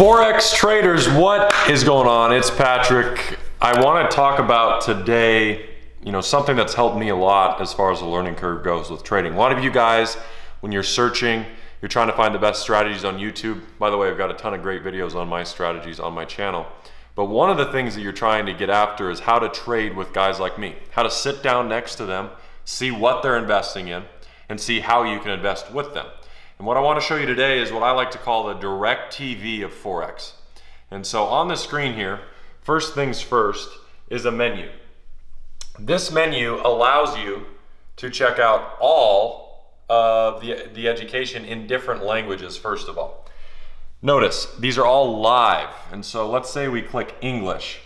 Forex traders, what is going on? It's Patrick. I want to talk about today, you know, something that's helped me a lot as far as the learning curve goes with trading. A lot of you guys, when you're searching, you're trying to find the best strategies on YouTube. By the way, I've got a ton of great videos on my strategies on my channel. But one of the things that you're trying to get after is how to trade with guys like me, how to sit down next to them, see what they're investing in, and see how you can invest with them. And what I want to show you today is what I like to call the DirecTV of Forex. And so on the screen here, first things first is a menu. This menu allows you to check out all of the, the education in different languages, first of all. Notice, these are all live. And so let's say we click English.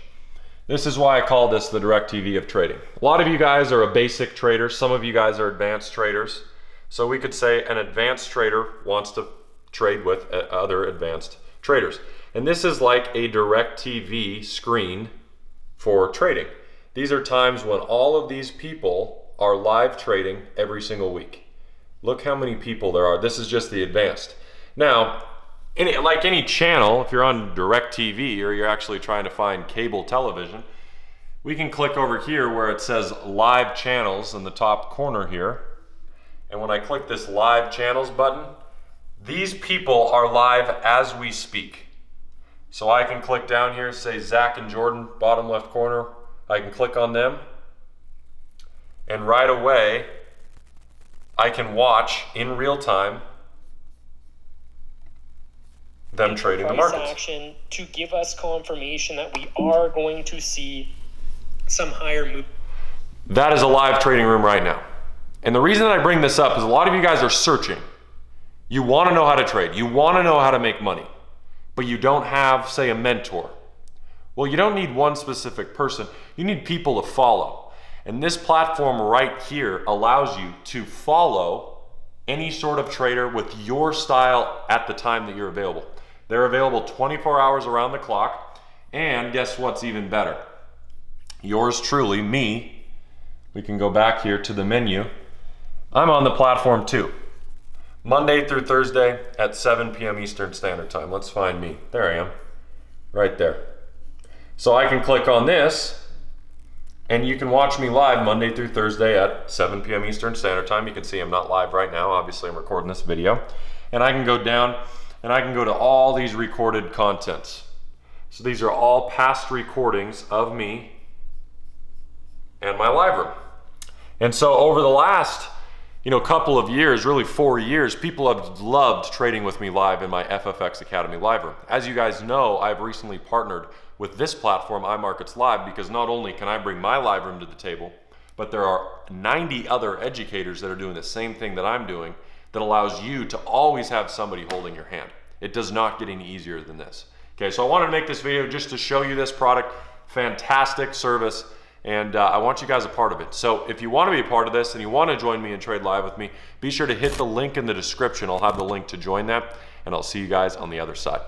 This is why I call this the DirecTV of trading. A lot of you guys are a basic trader. Some of you guys are advanced traders. So we could say an advanced trader wants to trade with uh, other advanced traders. And this is like a DirecTV screen for trading. These are times when all of these people are live trading every single week. Look how many people there are. This is just the advanced. Now, any, like any channel, if you're on DirecTV or you're actually trying to find cable television, we can click over here where it says live channels in the top corner here and when I click this live channels button, these people are live as we speak. So I can click down here, say Zach and Jordan, bottom left corner. I can click on them. And right away, I can watch in real time them trading the markets. action to give us confirmation that we are going to see some higher move. That is a live trading room right now. And the reason that I bring this up is a lot of you guys are searching. You want to know how to trade, you want to know how to make money, but you don't have, say, a mentor. Well, you don't need one specific person, you need people to follow. And this platform right here allows you to follow any sort of trader with your style at the time that you're available. They're available 24 hours around the clock. And guess what's even better? Yours truly, me, we can go back here to the menu I'm on the platform too. Monday through Thursday at 7 p.m. Eastern Standard Time. Let's find me. There I am. Right there. So I can click on this and you can watch me live Monday through Thursday at 7 p.m. Eastern Standard Time. You can see I'm not live right now. Obviously, I'm recording this video. And I can go down and I can go to all these recorded contents. So these are all past recordings of me and my live room. And so over the last you know, couple of years, really four years, people have loved trading with me live in my FFX Academy live room. As you guys know, I've recently partnered with this platform, iMarkets Live, because not only can I bring my live room to the table, but there are 90 other educators that are doing the same thing that I'm doing that allows you to always have somebody holding your hand. It does not get any easier than this. Okay, so I wanted to make this video just to show you this product. Fantastic service and uh, I want you guys a part of it. So if you want to be a part of this and you want to join me and trade live with me, be sure to hit the link in the description. I'll have the link to join that, and I'll see you guys on the other side.